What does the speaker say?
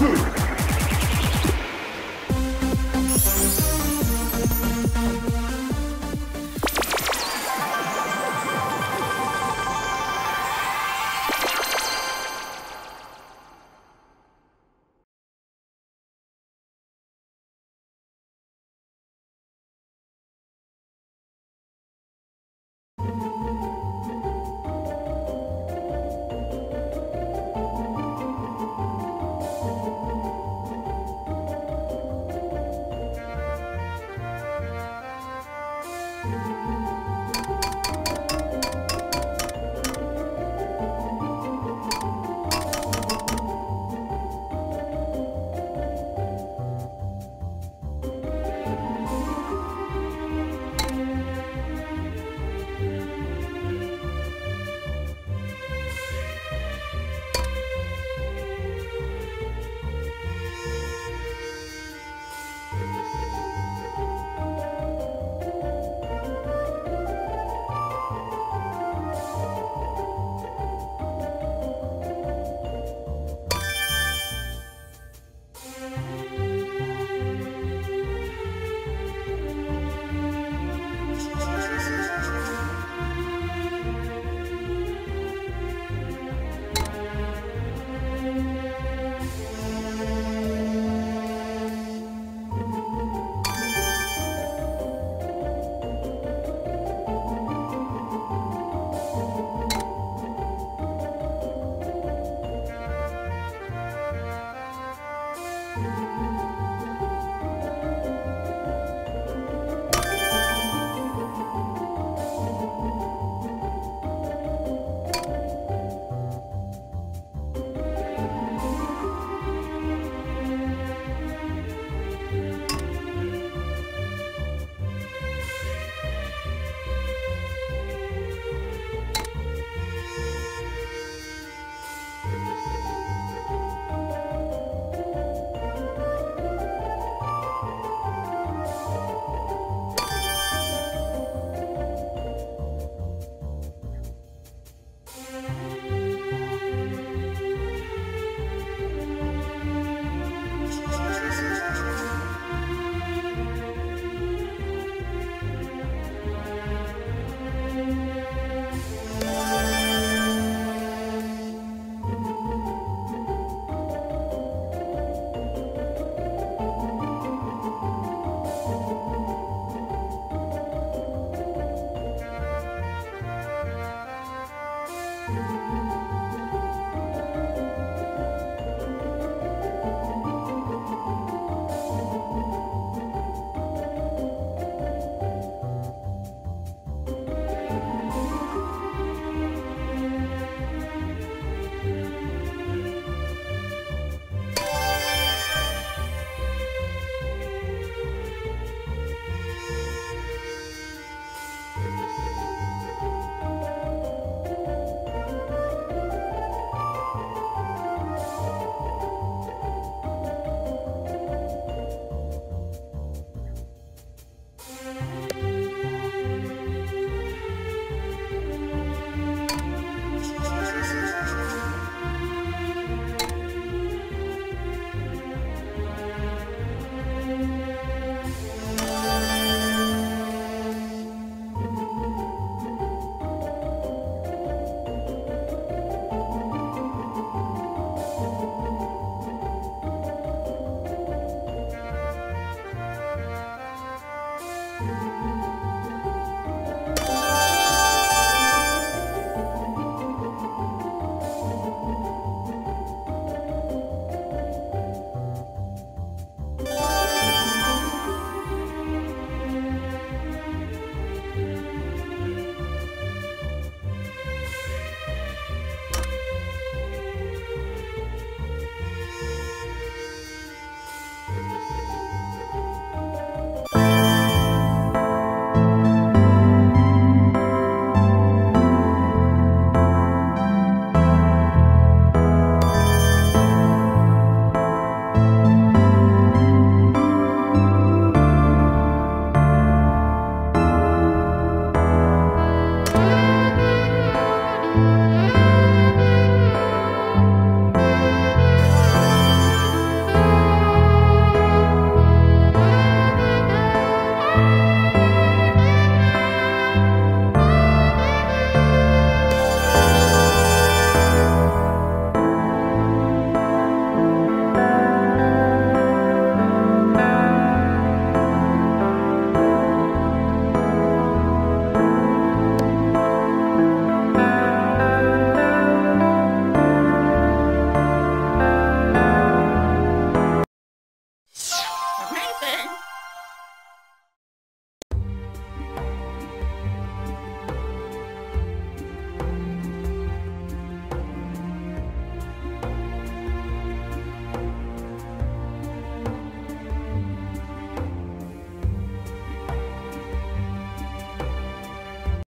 two,